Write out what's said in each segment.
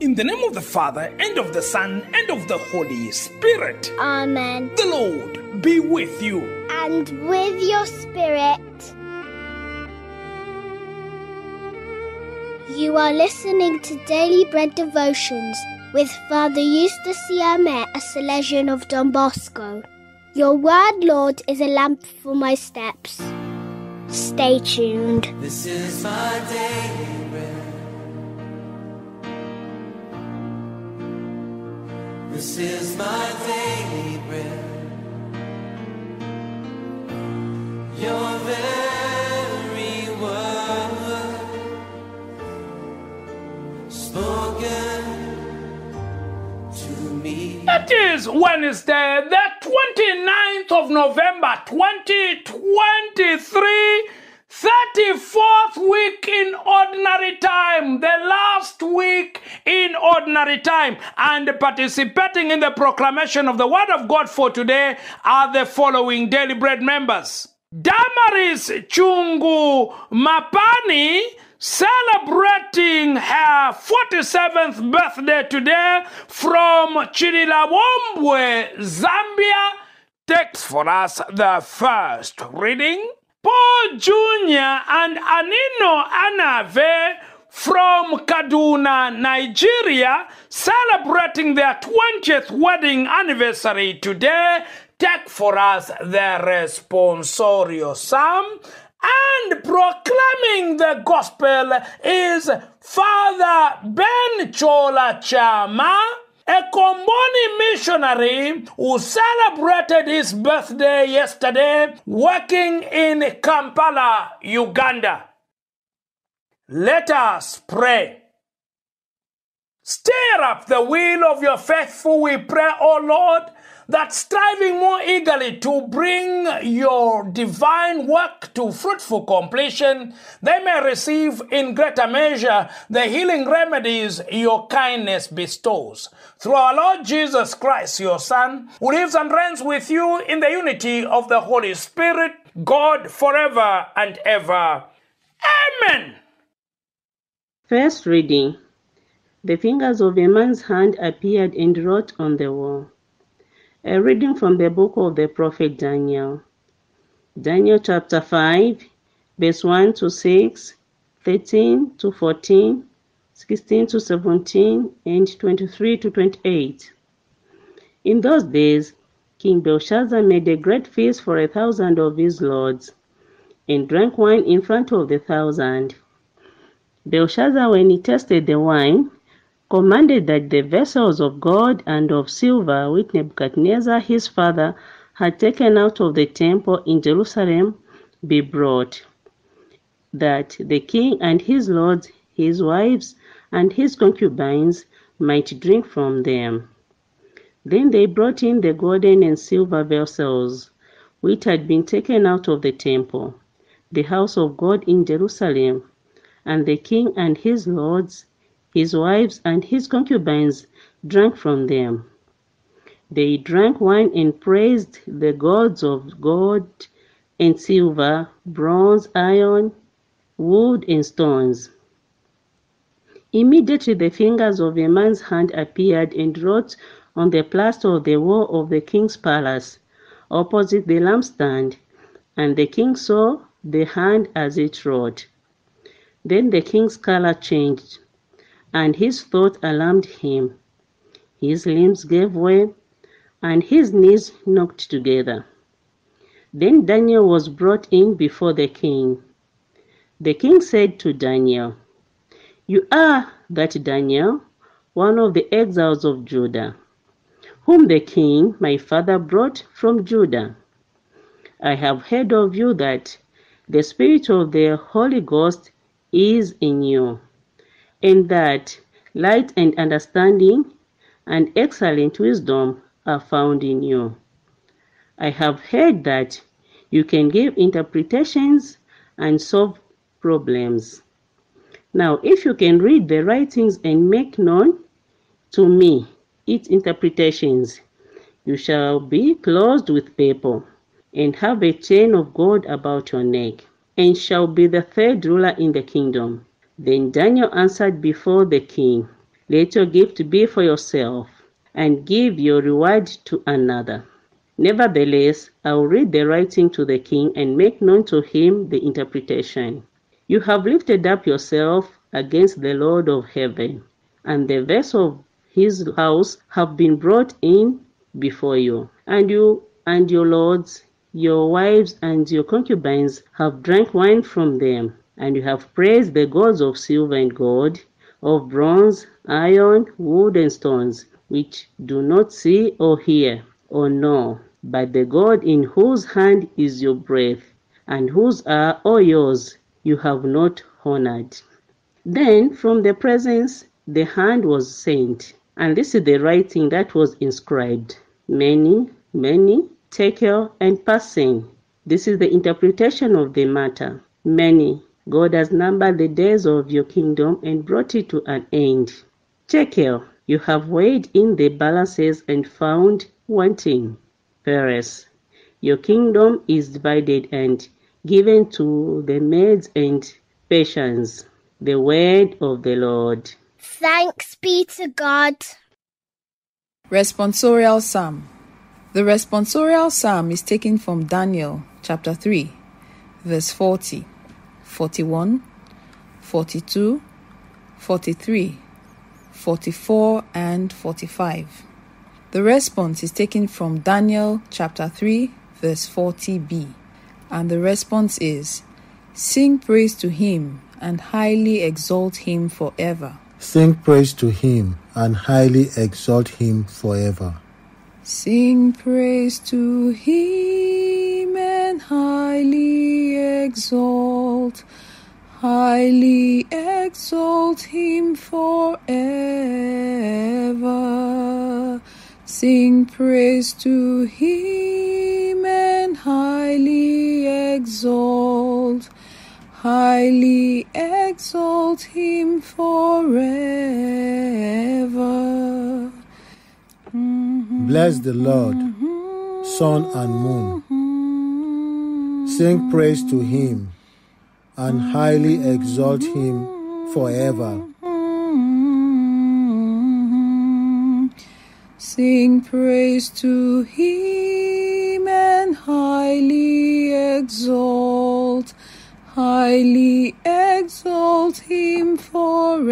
In the name of the Father, and of the Son, and of the Holy Spirit. Amen. The Lord be with you. And with your spirit. You are listening to Daily Bread Devotions with Father Eustace Siame, a Salesian of Don Bosco. Your word, Lord, is a lamp for my steps. Stay tuned. This is my daily This is my daily bread. Your very word spoken to me. It is Wednesday, the 29th of November 2023, 34th week in ordinary time, the last week in ordinary time. And participating in the proclamation of the Word of God for today are the following Daily Bread members Damaris Chungu Mapani celebrating her 47th birthday today from Chililabombwe, Zambia. takes for us the first reading. Paul Jr. and Anino Anave from Kaduna, Nigeria, celebrating their 20th wedding anniversary today. Take for us the responsorial psalm and proclaiming the gospel is Father Ben Chola Chama, a Comboni missionary who celebrated his birthday yesterday working in Kampala, Uganda. Let us pray. Stir up the will of your faithful, we pray, O Lord, that striving more eagerly to bring your divine work to fruitful completion, they may receive in greater measure the healing remedies your kindness bestows. Through our Lord Jesus Christ, your Son, who lives and reigns with you in the unity of the Holy Spirit, God forever and ever. Amen. First reading The fingers of a man's hand appeared and wrote on the wall. A reading from the book of the prophet Daniel. Daniel chapter 5, verse 1 to 6, 13 to 14, 16 to 17, and 23 to 28. In those days, King Belshazzar made a great feast for a thousand of his lords, and drank wine in front of the thousand. Belshazzar, when he tasted the wine, commanded that the vessels of gold and of silver which Nebuchadnezzar his father had taken out of the temple in Jerusalem be brought, that the king and his lords, his wives, and his concubines might drink from them. Then they brought in the golden and silver vessels which had been taken out of the temple, the house of God in Jerusalem, and the king and his lords, his wives and his concubines drank from them. They drank wine and praised the gods of gold and silver, bronze, iron, wood, and stones. Immediately the fingers of a man's hand appeared and wrote on the plaster of the wall of the king's palace, opposite the lampstand, and the king saw the hand as it wrote. Then the king's color changed and his thought alarmed him. His limbs gave way, and his knees knocked together. Then Daniel was brought in before the king. The king said to Daniel, You are that Daniel, one of the exiles of Judah, whom the king, my father, brought from Judah. I have heard of you that the Spirit of the Holy Ghost is in you and that light and understanding and excellent wisdom are found in you. I have heard that you can give interpretations and solve problems. Now, if you can read the writings and make known to me its interpretations, you shall be clothed with purple and have a chain of gold about your neck, and shall be the third ruler in the kingdom. Then Daniel answered before the king, Let your gift be for yourself, and give your reward to another. Nevertheless, I will read the writing to the king and make known to him the interpretation. You have lifted up yourself against the Lord of heaven, and the vessels of his house have been brought in before you. And you and your lords, your wives, and your concubines have drank wine from them, and you have praised the gods of silver and gold, of bronze, iron, wood, and stones, which do not see or hear or know, but the God in whose hand is your breath, and whose are all yours, you have not honored. Then from the presence the hand was sent, and this is the writing that was inscribed many, many, Mene, tekel, and Parsin. This is the interpretation of the matter. Mene, God has numbered the days of your kingdom and brought it to an end. Tekel, you have weighed in the balances and found wanting. Peres, your kingdom is divided and given to the Medes and Persians. The word of the Lord. Thanks be to God. Responsorial Psalm The responsorial psalm is taken from Daniel chapter 3, verse 40, 41, 42, 43, 44, and 45. The response is taken from Daniel chapter 3, verse 40b, and the response is Sing praise to him and highly exalt him forever. Sing praise to him and highly exalt him forever. Sing praise to him highly exalt, highly exalt him forever. Sing praise to him and highly exalt, highly exalt him forever. Bless the Lord, sun and moon. Sing praise to him and highly exalt him forever. Sing praise to him and highly exalt, highly exalt him forever.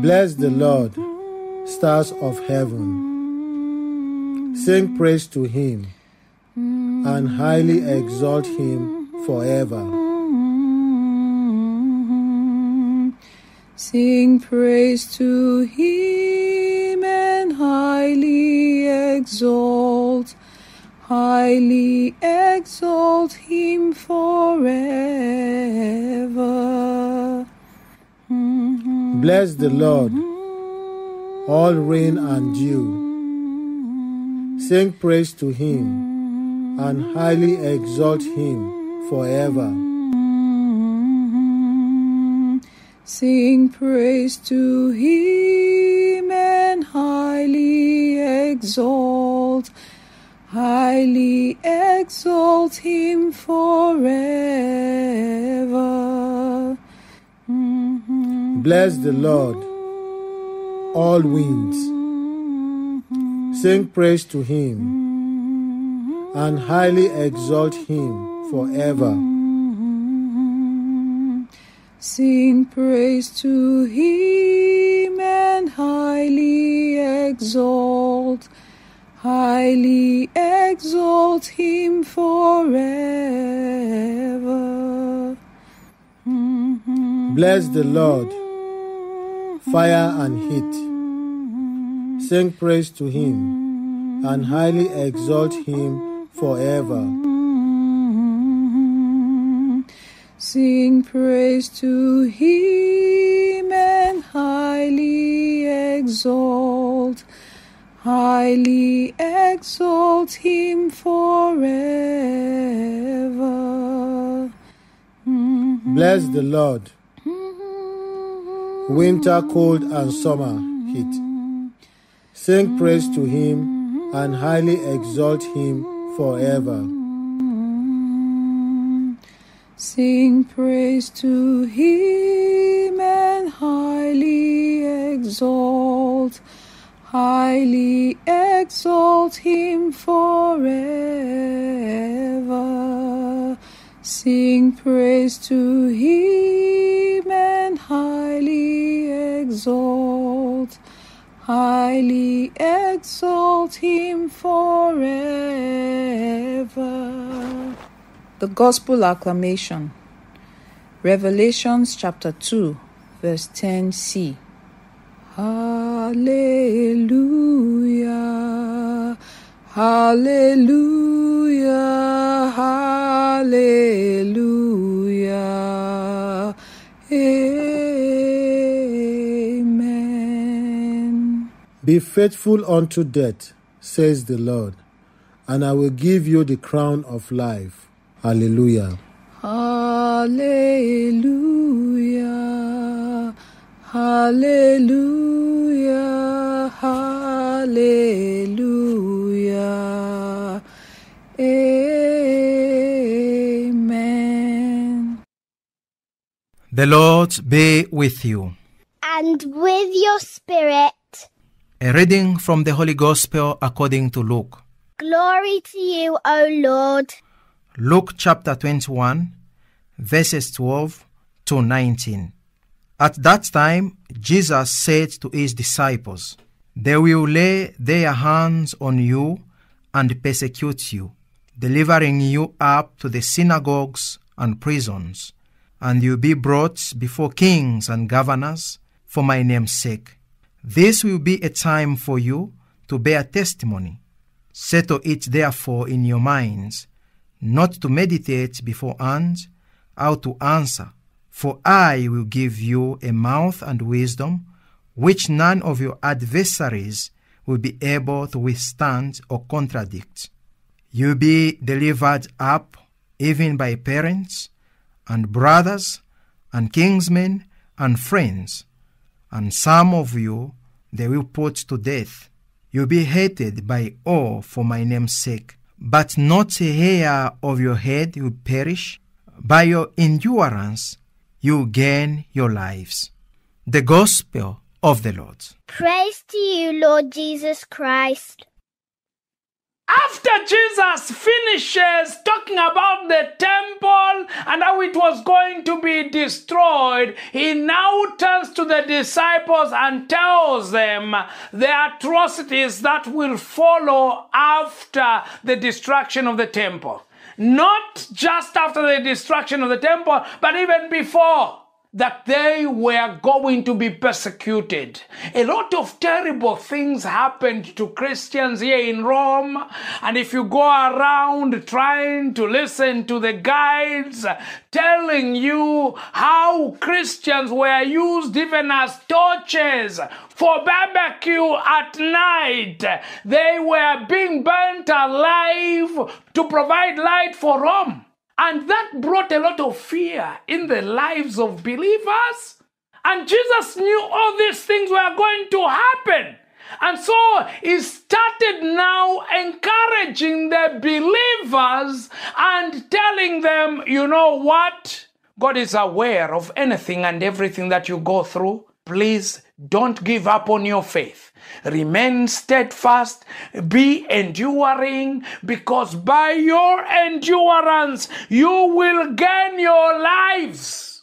Bless the Lord, stars of heaven. Sing praise to him and highly exalt him forever. Sing praise to him and highly exalt, highly exalt him forever. Bless the Lord, all rain and dew. Sing praise to him and highly exalt him forever. Sing praise to him and highly exalt, highly exalt him forever. Bless the Lord, all winds. Sing praise to him and highly exalt him forever. Sing praise to him and highly exalt, highly exalt him forever. Bless the Lord, fire and heat. Sing praise to him and highly exalt him forever. Sing praise to him and highly exalt, highly exalt him forever. Bless the Lord, mm-hmm. winter cold and summer heat. Sing praise to him and highly exalt him forever. Sing praise to him and highly exalt, highly exalt him forever. Sing praise to him and highly exalt, highly exalt him forever. The Gospel Acclamation, Revelations chapter 2, verse 10c. Hallelujah, Hallelujah, Hallelujah. Be faithful unto death, says the Lord, and I will give you the crown of life. Hallelujah. Hallelujah. Hallelujah. Hallelujah. Amen. The Lord be with you. And with your spirit, A reading from the Holy Gospel according to Luke. glory to you, O Lord. Luke chapter 21, verses 12 to 19. At that time, Jesus said to his disciples, They will lay their hands on you and persecute you, delivering you up to the synagogues and prisons, and you'll be brought before kings and governors for my name's sake. This will be a time for you to bear testimony. Settle it therefore in your minds not to meditate beforehand how to answer, for I will give you a mouth and wisdom which none of your adversaries will be able to withstand or contradict. You'll be delivered up even by parents and brothers and kinsmen and friends, and some of you they will put to death. You'll be hated by all for my name's sake but not a hair of your head will perish. By your endurance, you gain your lives. The Gospel of the Lord. Praise to you, Lord Jesus Christ. After Jesus finishes talking about the temple and how it was going to be destroyed, he now turns to the disciples and tells them the atrocities that will follow after the destruction of the temple. Not just after the destruction of the temple, but even before that they were going to be persecuted. A lot of terrible things happened to Christians here in Rome. And if you go around trying to listen to the guides telling you how Christians were used even as torches for barbecue at night, they were being burnt alive to provide light for Rome. And that brought a lot of fear in the lives of believers. And Jesus knew all these things were going to happen. And so he started now encouraging the believers and telling them, you know what? God is aware of anything and everything that you go through. Please don't give up on your faith. Remain steadfast, be enduring, because by your endurance you will gain your lives.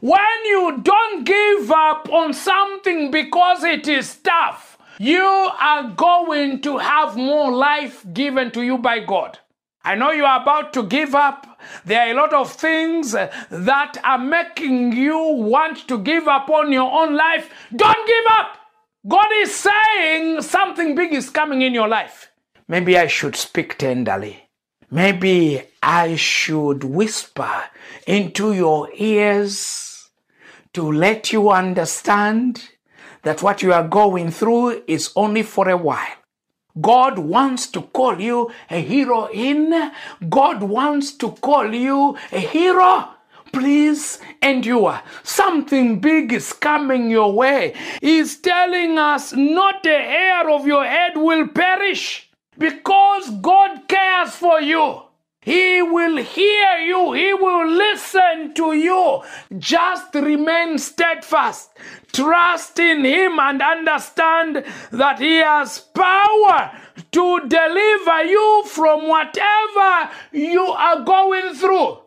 When you don't give up on something because it is tough, you are going to have more life given to you by God. I know you are about to give up. There are a lot of things that are making you want to give up on your own life. Don't give up. God is saying something big is coming in your life. Maybe I should speak tenderly. Maybe I should whisper into your ears to let you understand that what you are going through is only for a while. God wants to call you a hero in. God wants to call you a hero. Please endure. Something big is coming your way. He's telling us not a hair of your head will perish because God cares for you. He will hear you. He will listen to you. Just remain steadfast. Trust in Him and understand that He has power to deliver you from whatever you are going through.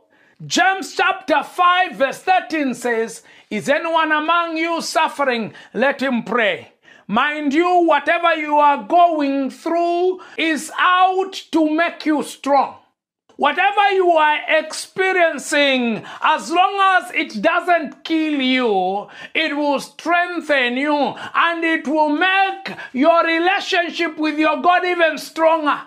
James chapter 5, verse 13 says, Is anyone among you suffering? Let him pray. Mind you, whatever you are going through is out to make you strong. Whatever you are experiencing, as long as it doesn't kill you, it will strengthen you and it will make your relationship with your God even stronger.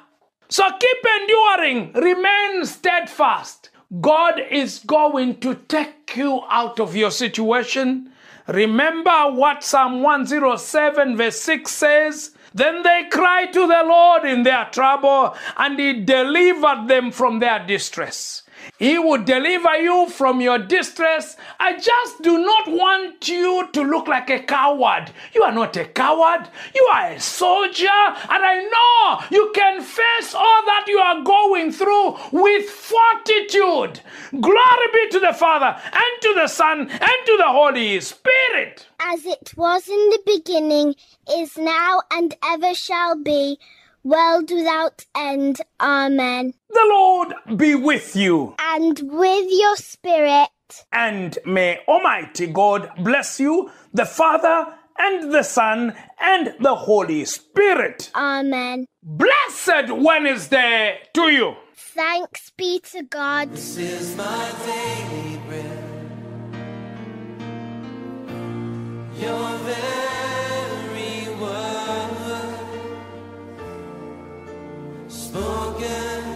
So keep enduring, remain steadfast. God is going to take you out of your situation. Remember what Psalm 107, verse 6 says? Then they cried to the Lord in their trouble, and He delivered them from their distress. He will deliver you from your distress. I just do not want you to look like a coward. You are not a coward. You are a soldier. And I know you can face all that you are going through with fortitude. Glory be to the Father, and to the Son, and to the Holy Spirit. As it was in the beginning, is now, and ever shall be, world without end. Amen. The Lord be with you. And with your spirit. And may Almighty God bless you, the Father, and the Son, and the Holy Spirit. Amen. Blessed Wednesday to you. Thanks be to God. This is my daily bread. Your very spoken